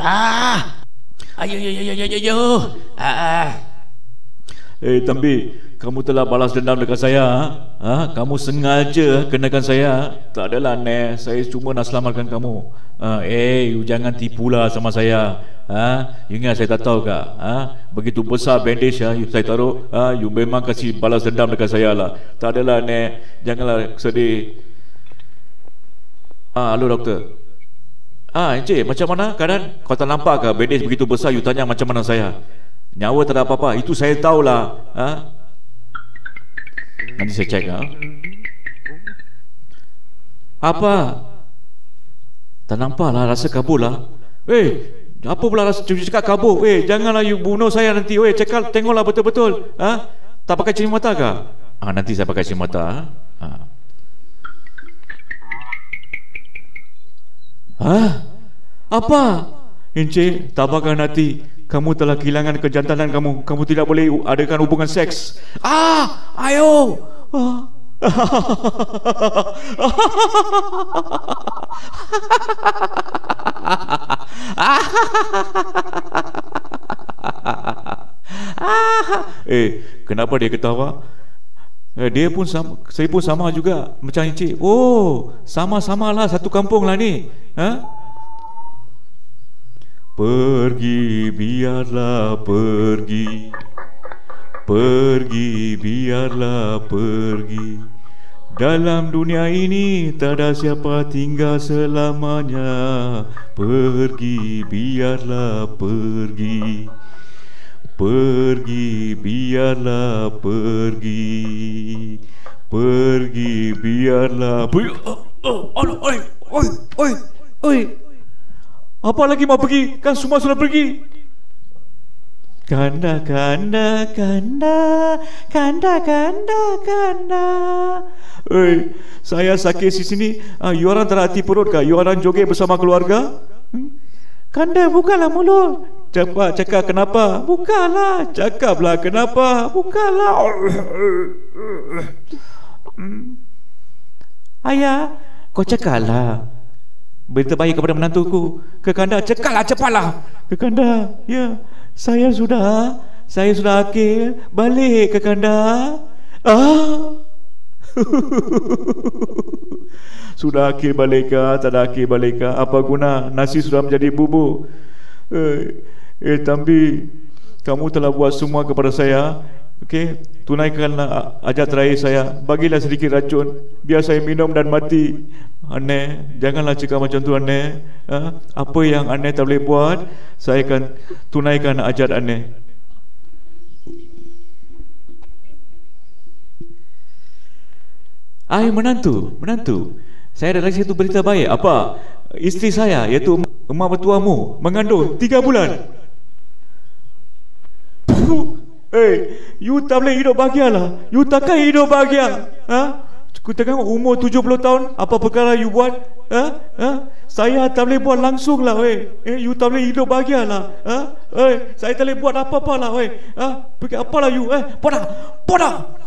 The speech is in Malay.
Ah. Ayo, ayo, ayo, ayo, ayo. Ah. Eh Tambi, kamu telah balas dendam dekat saya. Ha? ha? Kamu sengaja kenakan saya. Tak adalah ne, saya cuma nak selamatkan kamu. Ha, eh, you jangan tipulah sama saya. Ha? You ingat saya tak tahu kak? Ha? Begitu besar bandage you, saya taruh. Ha? You memang kasih balas dendam dekat saya lah. Tak adalah ne, janganlah sedih. Ah, halo doktor. Ah, Encik, macam mana keadaan? Kau tak nampak ke bandage begitu besar, you tanya macam mana saya? Nyawa tak ada apa-apa Itu saya tahulah ha? Nanti saya cek ha? Apa? Tak nampak lah Rasa kabur lah Eh apa pula rasa cuci cakap kabur Eh janganlah you bunuh saya nanti Eh cakap tengoklah betul-betul ha? Tak pakai cermin mata ke? Ah, nanti saya pakai cermin mata ha? Ha? Ha? Apa? Encik, tabahkan hati kamu telah kehilangan kejantanan kamu. Kamu tidak boleh adakan hubungan seks. Ah, ayo. Ah. eh, kenapa dia ketawa? Eh, dia pun sama, saya pun sama juga macam encik. Oh, sama-samalah satu kampung lah ni. Ha? Pergi biarlah pergi Pergi biarlah pergi Dalam dunia ini tak ada siapa tinggal selamanya Pergi biarlah pergi Pergi biarlah Pergi biarlah pergi oh, oh, oi, oi, oi, oi. Apa lagi mau pergi? Kan semua sudah pergi. Kanda, kanda, kanda, kanda, kanda, kanda. Hei, saya sakit di sini. Ah, you orang terhati perut kah? You orang joget bersama keluarga? Hmm? Kanda, bukalah mulut. Cepat cakap kenapa? Bukalah. Cakaplah kenapa? Bukalah. Hmm. Ayah, kau cakaplah. Berita baik kepada menantuku. Ke kanda cekallah cepatlah. Ke kanda ya. Saya sudah saya sudah akhir balik ke kanda. Ah. Sudah akhir balik ke? Tak ada akhir balik ke? Apa guna? Nasi sudah menjadi bubur eh, eh tapi kamu telah buat semua kepada saya. Okey, tunaikanlah ajak terakhir saya. Bagilah sedikit racun biar saya minum dan mati. Aneh, janganlah cakap macam tu aneh. Ha? Apa yang aneh tak boleh buat, saya akan tunaikan ajat aneh. Ai menantu, menantu. Saya ada satu berita baik. Apa? Isteri saya iaitu emak bertuamu mengandung tiga bulan. Puh. Eh, you tak boleh hidup bahagia lah. You takkan hidup bahagia. Ha? Aku tengok umur 70 tahun, apa perkara you buat? Ha? Ha? Saya tak boleh buat langsung lah, weh. Eh, you tak boleh hidup bahagia lah. Ha? Eh, saya tak boleh buat apa-apa lah, weh. Ha? Pergi apa lah you? Eh, podah, podah.